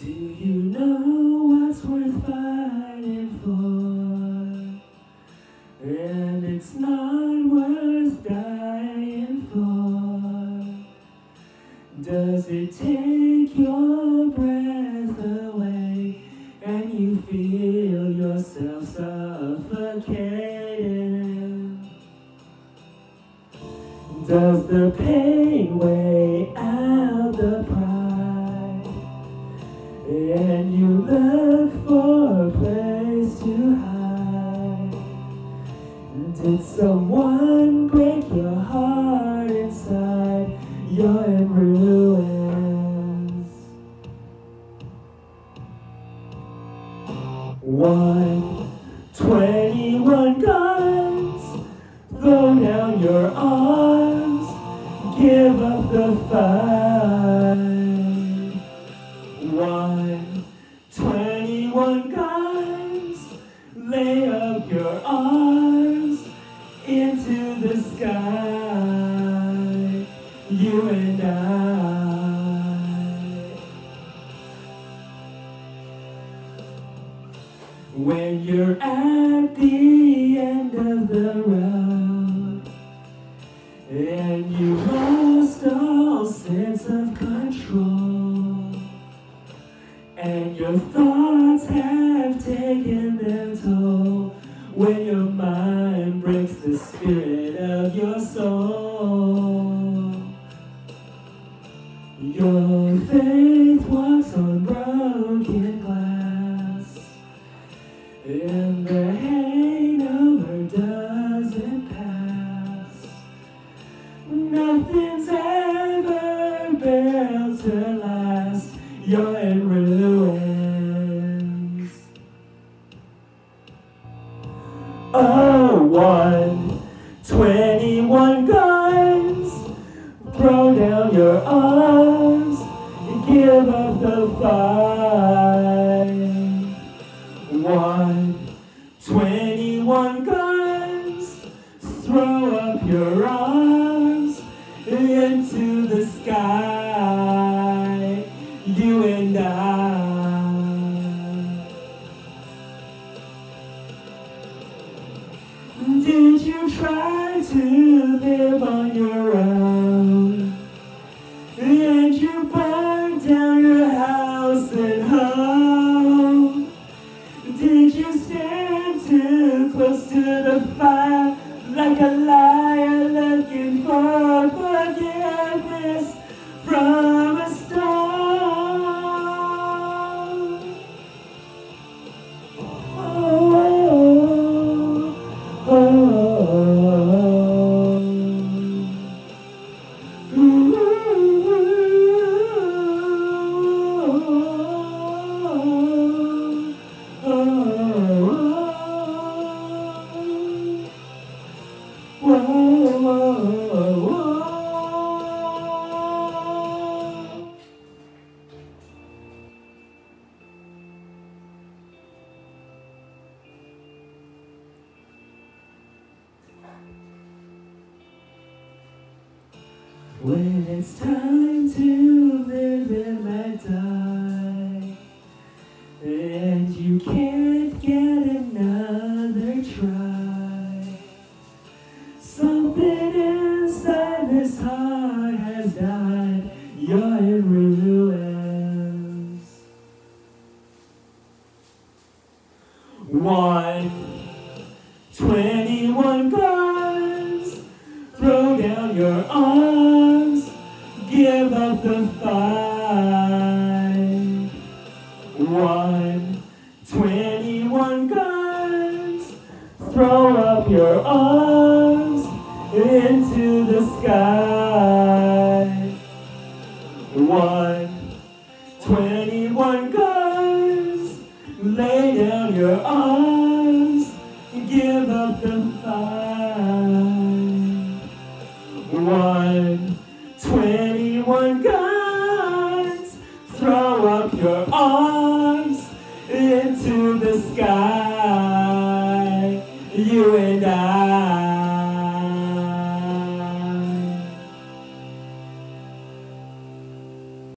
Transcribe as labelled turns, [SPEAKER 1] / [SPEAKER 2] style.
[SPEAKER 1] Do you know what's worth fighting for? And it's not worth dying for. Does it take your breath away and you feel yourself suffocating? Does the pain weigh out Did someone break your heart inside? You're in ruins. One, twenty-one guns. Throw down your arms. Give up the fight. One, twenty-one guns. And I. When you're at the end of the road and you lost all sense of control and your thoughts have taken their toll when your mind breaks the spirit your faith walks on broken glass and the hangover doesn't pass. Nothing's ever built to last. You're in ruins. Oh, one, twenty-one guns. Throw down your arms. The fight. One, twenty-one guns. Throw up your arms into the sky. You and I. Did you try to live on your own? Close to the fire like a liar When it's time to live and let die, and you can't get another try, something inside this heart has died. You're in ruins. One, twenty-one guns. Throw down your arms, up the fight. One, twenty-one guns, throw up your arms into the sky. One, twenty-one guns, lay down your arms, give up the fight. One, die. You